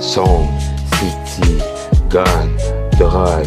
Son, city, gun, drogue,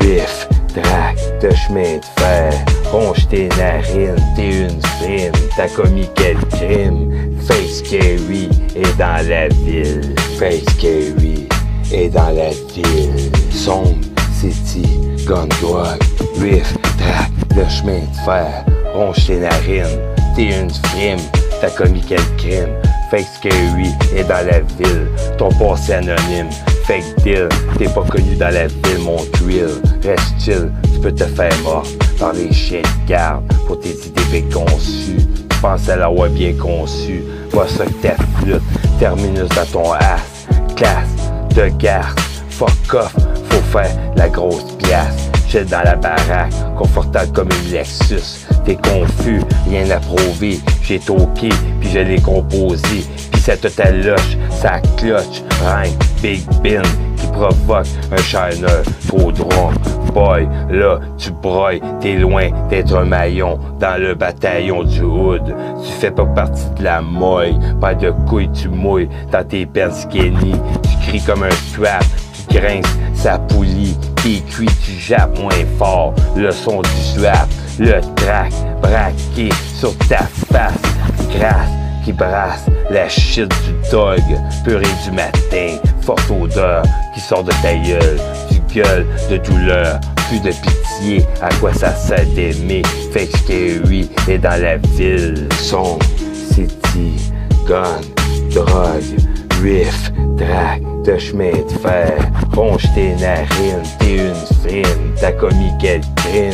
riff, drac, de chemin de fer, ronge tes narines, t'es une frime, t'as commis quel crime? Face Carry est dans la ville, Face Carry est dans la ville. Sombre, city, gun, drogue, riff, drac, de chemin de fer, ronge tes narines, t'es une frime, t'as commis quel crime? Fake Scary est dans la ville, ton passé anonyme. Fake deal, t'es pas connu dans la ville, mon thrill. Reste chill, tu peux te faire mort par les chiens de garde pour tes idées préconçues. Tu penses à l'avoir bien conçu, vois ça que ta flûte, terminus dans ton ass. Classe de garde, fuck off, faut faire la grosse pièce dans la baraque, confortable comme une Lexus. T'es confus, rien à prouver. J'ai toqué, puis je l'ai composé. Puis ça te loche, ça cloche, rhyme, big bin, qui provoque un shiner trop droit. Boy, là, tu broyes, t'es loin d'être un maillon dans le bataillon du hood. Tu fais pas partie de la moille, pas de couilles, tu mouilles dans tes peines skinny. Tu cries comme un strap, tu grinces, ça poulie tes cuits, tu jappes moins fort. Le son du swap, le track braqué sur ta face. Grasse qui brasse la shit du dog. Purée du matin, forte odeur qui sort de ta gueule. Du gueule de douleur, plus de pitié. À quoi ça sert d'aimer? Fait que est dans la ville. Son, city, gun, drogue, riff, track de chemin de fer. Ronge tes narines, t'es une frime, t'as commis quel crime?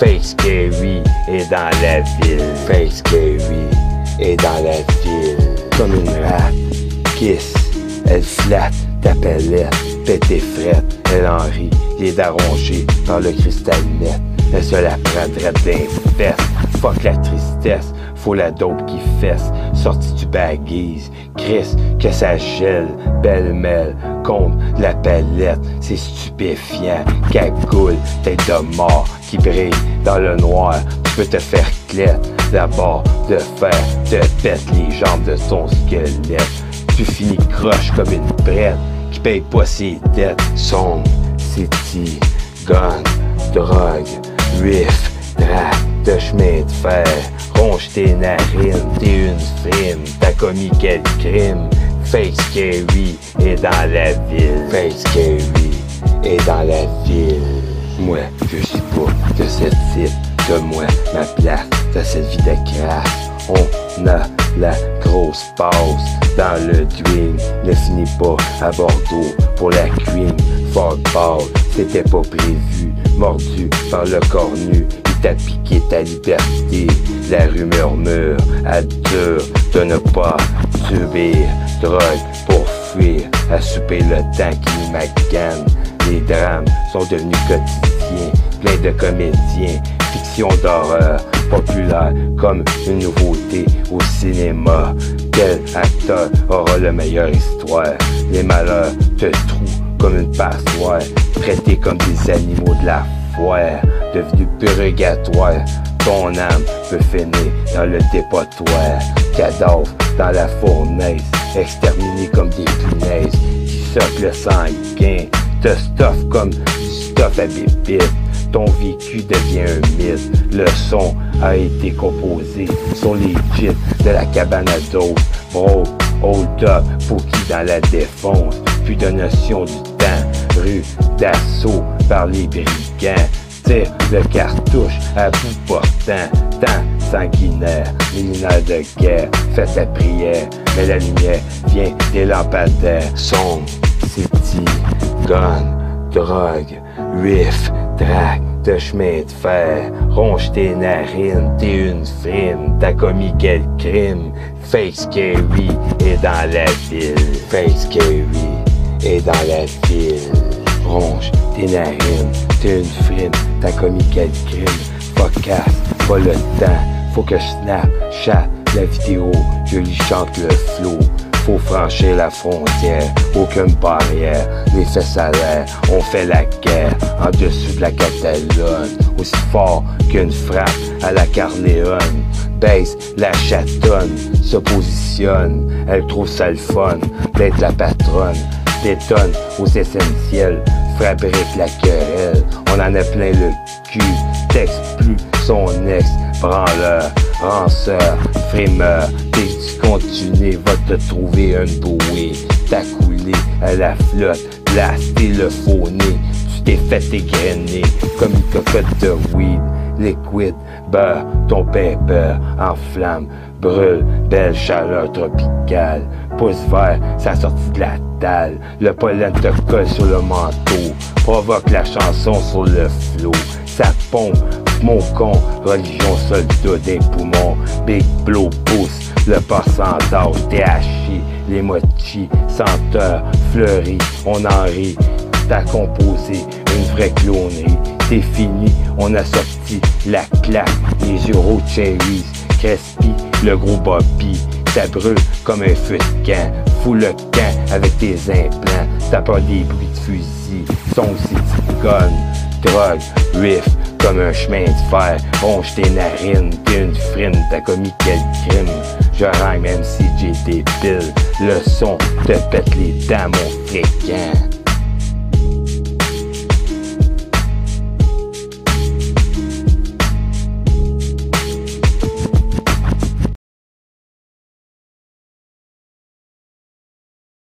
Face Carry est dans la ville. Face Carry est dans la ville. Comme une rate, kiss, elle flatte ta palette, pète tes frettes, elle en rit, les d'arronger dans le cristal net. Elle se la prend d'un fuck la tristesse, faut la dope qui fesse, sortie du baguise. Chris, que ça gèle, belle-mêle, contre la palette, c'est stupéfiant. Cagoule, tête de mort qui brille dans le noir, tu peux te faire clette. D'abord de fer te pète les jambes de ton squelette. Tu finis croche comme une brette qui paye pas ses dettes. Son, city, gun, drogue, riff, drac de chemin de fer. Ronge tes narines, t'es une frime, t'as commis quel crime? Face Carry est dans la ville. Face Carry est dans la ville. Moi, je suis de cette type. De moi ma place dans cette vie de crasse. On a la grosse pause dans le dream. Ne finis pas à Bordeaux pour la queen. ball, c'était pas prévu. Mordu par le cornu, t'as piqué ta liberté. La rumeur murmure à de ne pas subir drogue pour fuir, à souper le temps qui magane. Les drames sont devenus quotidiens, plein de comédiens, fiction d'horreur, populaire comme une nouveauté au cinéma. Quel acteur aura la meilleure histoire? Les malheurs te trouent comme une passoire, traités comme des animaux de la devenu purgatoire. Ton âme peut finir dans le dépotoir. Cadavre dans la fournaise, exterminé comme des punaises qui sortent le sanguin. Te stuff comme du stuff à bébite. Ton vécu devient un mythe. Le son a été composé sur les jits de la cabane à dos. Bro, hold up, pour qui dans la défense? Plus de notion du temps. Rue d'assaut par les brigands. Tire le cartouche à bout portant, temps sanguinaire, millénaire de guerre, fais ta prière, mais la lumière vient des lampadaires. Son, city, gun, drogue, riff, track, de chemin de fer, ronge tes narines, t'es une frime, t'as commis quel crime? Face Carry est dans la ville, Face Carry est dans la ville, ronge tes narines, t'es une frime, t'as commis quel crime? Podcast, pas le temps, faut que je snap, chat la vidéo, je lui chante le flow. Faut franchir la frontière, aucune barrière, les à l'air, on fait la guerre. En dessous de la Catalogne, aussi fort qu'une frappe à la Carléone. Baisse la chatonne, se positionne, elle trouve ça le fun d'être la patronne. Détonne aux essentiels, fabrique la querelle. On en a plein le cul, texte plus son ex, branleur, ranceur, frimeur. Continues, va te trouver un bouée. T'as coulé à la flotte, blasté le faux. Tu t'es fait égrainer comme une cocotte de weed. Liquide, beurre, ton paper en flamme, brûle, belle chaleur tropicale. Pouce vert, ça sortit de la dalle. Le pollen te colle sur le manteau, provoque la chanson sur le flot. Ça pompe, mon con, religion soldat des poumons. Big blow pousse, le d'âge, THC, les mochis, senteurs, fleuris, on en rit. T'as composé une vraie clonerie, c'est fini, on a sorti la claque, les euros cherries, Crespi, le gros Bobby, ça brûle comme un feu de fous le camp avec tes implants, t'as pas des bruits de fusil, son aussi gun, drogue, riff, comme un chemin de fer, ronge tes narines, t'es une frime, t'as commis quel crime, je rime même si j'ai des piles, le son te pète les dents, mon fréquent.